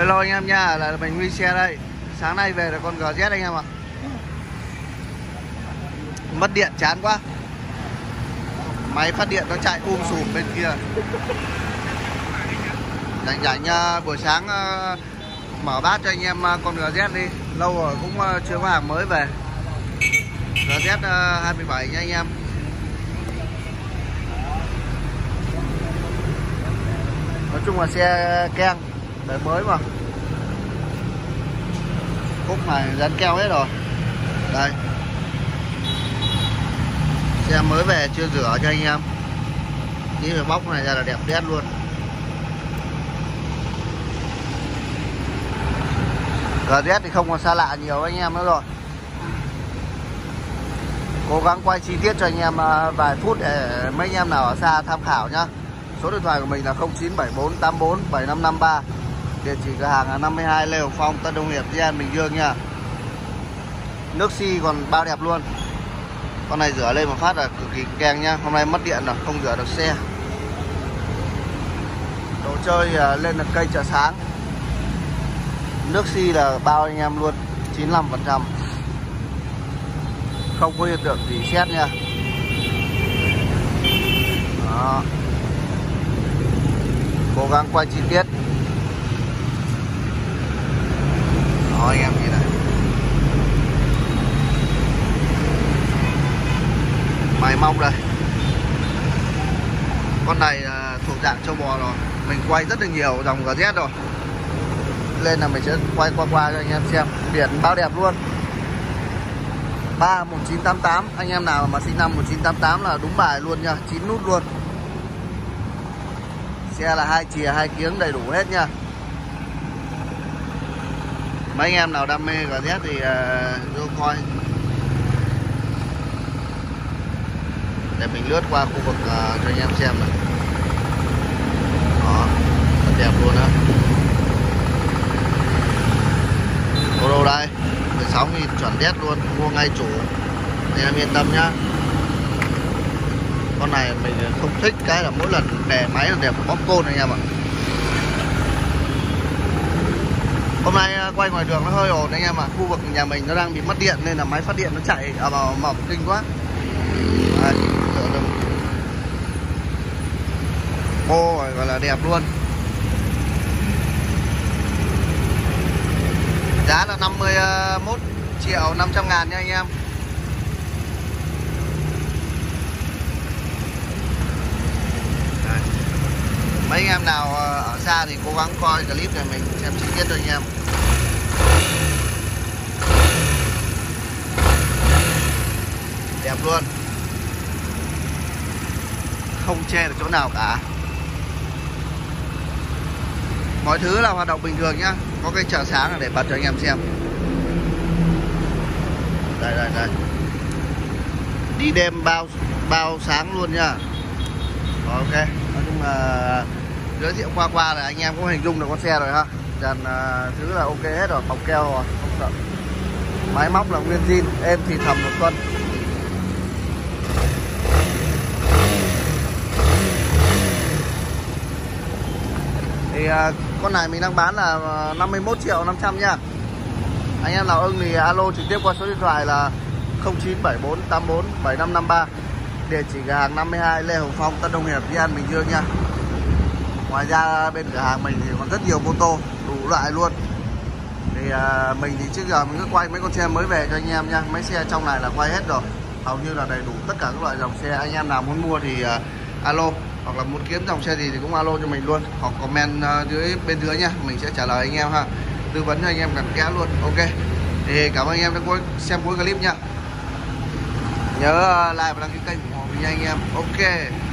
Hello anh em nha, là mình Huy xe đây. Sáng nay về là con GZ anh em ạ. Mất điện chán quá. Máy phát điện nó chạy um sùm bên kia. Rảnh rảnh à, buổi sáng à, mở bát cho anh em à, con GZ đi. Lâu rồi cũng chưa có hàng mới về. GZ 27 nha anh em. Nói chung là xe keng. Đời mới mà. Cúc này dán keo hết rồi. Đây. Xe mới về, chưa rửa cho anh em. Nghĩ về bóc này ra là đẹp đét luôn. GZ thì không còn xa lạ nhiều anh em nữa rồi. Cố gắng quay chi tiết cho anh em ờ, vài phút để mấy anh em nào ở xa tham khảo nhá. Số điện thoại của mình là 0974847553 Địa chỉ cửa hàng là 52 Lê Hồng Phong, Tân Đông Hiệp, Di Bình Dương nha. Nước xi si còn bao đẹp luôn. Con này rửa lên một phát là cực kỳ keng nhá. Hôm nay mất điện rồi, không rửa được xe. Đồ chơi à, lên là cây chợ sáng. Nước xi si là bao anh em luôn 95% Không có hiện tượng gì xét nha. Đó. Cố gắng quay chi tiết đó anh em nhìn này mông đây. Con này thuộc dạng châu bò rồi. Mình quay rất là nhiều dòng GZ rồi. Lên là mình sẽ quay qua qua cho anh em xem. Biển bao đẹp luôn. 3 1988 anh em nào mà sinh năm 1988 là đúng bài luôn nha chín nút luôn. Xe là hai chìa hai kiếng đầy đủ hết nha. Mấy anh em nào đam mê GZ thì uh, vô coi. Để mình lướt qua khu vực uh, cho anh em xem này. Đó rất đẹp luôn á. Ô đâu đây? 16 nghìn chuẩn đét luôn mua ngay chủ. Anh em yên tâm nhá. Con này mình không thích cái là mỗi lần đè máy là đẹp bóp côn anh em ạ. Hôm nay ờ, quay ngoài đường nó hơi ồn anh em ạ. Khu vực nhà mình nó đang bị mất điện nên là máy phát điện nó chạy ở vào mỏng kinh quá. Đây, ô gọi là đẹp luôn. Giá là 51 triệu 500 ngàn nha anh em. Mấy anh em nào ờ, ở xa thì cố gắng coi clip này mình xem chi tiết cho anh em. Đẹp luôn. Không che được chỗ nào cả mọi thứ là hoạt động bình thường nhá. Có cái chợ sáng để bật cho anh em xem. Đây đây đây. Đi đêm bao bao sáng luôn nhá. Ok. Nói chung là giới thiệu qua qua là anh em cũng hình dung được con xe rồi ha. Dàn uh, thứ là ok hết rồi. Bọc keo rồi không sợ. Máy móc là nguyên zin êm thì thầm một tuần thì uh, con này mình đang bán là à, 51 triệu 500 nha. Anh em nào ưng thì alo trực tiếp qua số điện thoại là 097484 7553 địa chỉ cửa hàng 52 Lê Hồng Phong Tân Đông Hiệp Di An Bình Dương nha. Ngoài ra bên cửa hàng mình thì còn rất nhiều mô tô đủ loại luôn. Thì à, mình thì trước giờ mình cứ quay mấy con xe mới về cho anh em nha. Mấy xe trong này là quay hết rồi. Hầu như là đầy đủ tất cả các loại dòng xe. Anh em nào muốn mua thì à, alo hoặc là muốn kiếm dòng xe gì thì cũng alo cho mình luôn, hoặc comment ờ, dưới bên dưới nha, mình sẽ trả lời anh em ha. Tư vấn cho anh em cặn kẽ luôn, ok. Thì cảm ơn anh em đã xem cuối clip nha. Nhớ ờ, like và đăng ký kênh ủng hộ mình nha anh em, ok.